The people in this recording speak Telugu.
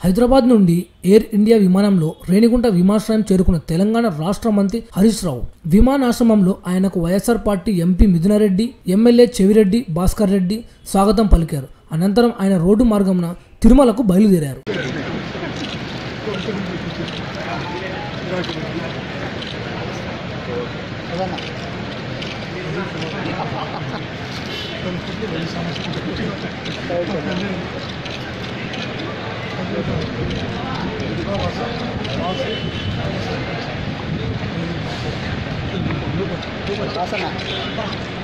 హైదరాబాద్ నుండి ఎయిర్ ఇండియా విమానంలో రేణిగుంట విమానాశ్రయం చేరుకున్న తెలంగాణ రాష్ట్ర మంత్రి హరీష్ రావు. విమానాశ్రమంలో ఆయనకు YSR party MP Mithun Reddy MLA Chevireddy Bhaskar Reddy స్వాగతం పలికారు. అనంతరం ఆయన రోడ్డు మార్గంన తిరుమలకు బయలుదేరారు. 들어갔어? 나왔어? 나왔어? 나왔어?